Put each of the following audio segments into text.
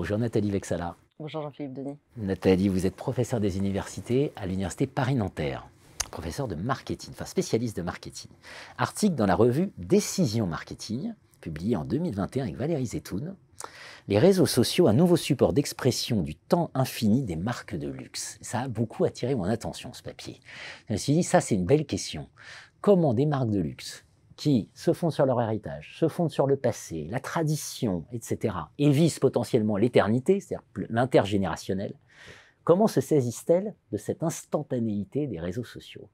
Bonjour Nathalie Vexala. Bonjour Jean-Philippe Denis. Nathalie, vous êtes professeur des universités à l'Université Paris-Nanterre, professeur de marketing, enfin spécialiste de marketing. Article dans la revue Décision Marketing, publié en 2021 avec Valérie Zetoun. Les réseaux sociaux, un nouveau support d'expression du temps infini des marques de luxe. Ça a beaucoup attiré mon attention, ce papier. Je me suis dit, ça c'est une belle question. Comment des marques de luxe qui se fondent sur leur héritage, se fondent sur le passé, la tradition, etc., et visent potentiellement l'éternité, c'est-à-dire l'intergénérationnel, comment se saisissent-elles de cette instantanéité des réseaux sociaux?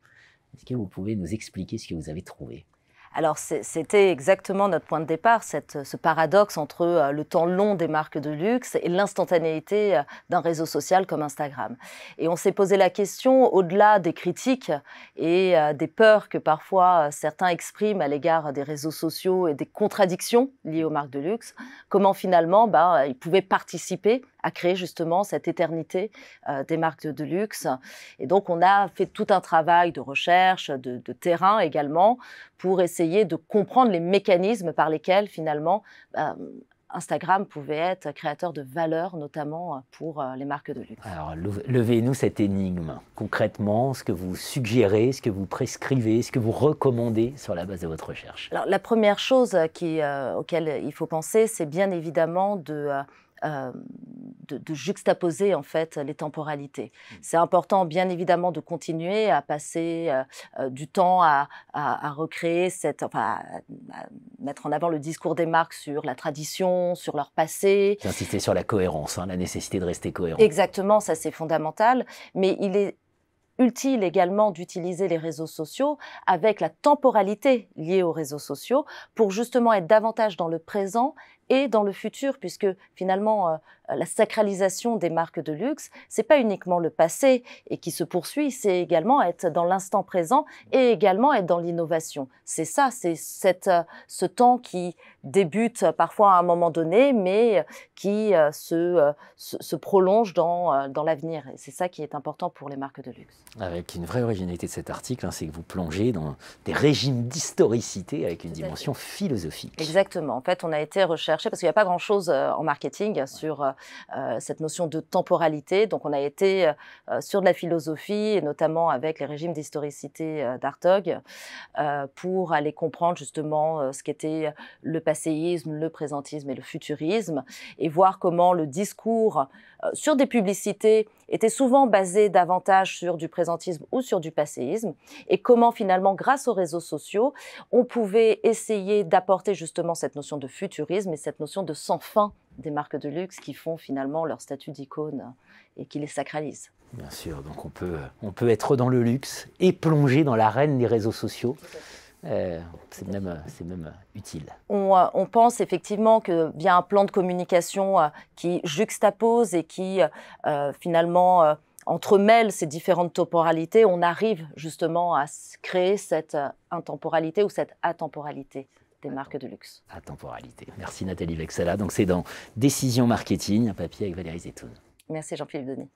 Est-ce que vous pouvez nous expliquer ce que vous avez trouvé? Alors c'était exactement notre point de départ, ce paradoxe entre euh, le temps long des marques de luxe et l'instantanéité euh, d'un réseau social comme Instagram. Et on s'est posé la question, au-delà des critiques et euh, des peurs que parfois certains expriment à l'égard des réseaux sociaux et des contradictions liées aux marques de luxe, comment finalement bah, ils pouvaient participer à créer justement cette éternité des marques de, luxe. Et donc on a fait tout un travail de recherche, de terrain également, pour essayer de comprendre les mécanismes par lesquels finalement bah, Instagram pouvait être créateur de valeur, notamment pour euh, les marques de luxe. Alors, levez-nous cette énigme. Concrètement, ce que vous suggérez, ce que vous prescrivez, ce que vous recommandez sur la base de votre recherche. Alors, la première chose qui, euh, auquel il faut penser, c'est bien évidemment de... Euh, de, juxtaposer en fait les temporalités. Mmh. C'est important bien évidemment de continuer à passer euh, euh, du temps à, recréer cette, enfin, à, mettre en avant le discours des marques sur la tradition, sur leur passé. Insister sur la cohérence, hein, la nécessité de rester cohérent. Exactement, ça c'est fondamental. Mais il est utile également d'utiliser les réseaux sociaux avec la temporalité liée aux réseaux sociaux pour justement être davantage dans le présent et dans le futur, puisque finalement, euh, la sacralisation des marques de luxe, c'est pas uniquement le passé et qui se poursuit, c'est également être dans l'instant présent et également être dans l'innovation. C'est ça, c'est cette, euh, ce temps qui débute parfois à un moment donné, mais qui euh, se, se, prolonge dans, dans l'avenir. Et c'est ça qui est important pour les marques de luxe. Avec une vraie originalité de cet article, hein, c'est que vous plongez dans des régimes d'historicité avec une dimension philosophique. Exactement. En fait, on a été recherché parce qu'il n'y a pas grand-chose euh, en marketing sur euh, euh, cette notion de temporalité. Donc on a été sur de la philosophie et notamment avec les régimes d'historicité d'Artog pour aller comprendre justement ce qu'était le passéisme, le présentisme et le futurisme et voir comment le discours sur des publicités était souvent basé davantage sur du présentisme ou sur du passéisme et comment finalement grâce aux réseaux sociaux on pouvait essayer d'apporter justement cette notion de futurisme et cette notion de sans fin des marques de luxe qui font finalement leur statut d'icône et qui les sacralisent. Bien sûr, donc on peut, on peut être dans le luxe et plonger dans l'arène des réseaux sociaux. Euh, c'est même, même, utile. On, euh, on, pense effectivement y a un plan de communication euh, qui juxtapose et qui finalement entremêle ces différentes temporalités. On arrive justement à créer cette intemporalité ou cette atemporalité des marques de luxe. Atemporalité. Merci Nathalie Vexella. Donc c'est dans Décision Marketing, un papier avec Valérie Zetoun. Merci Jean-Philippe Denis.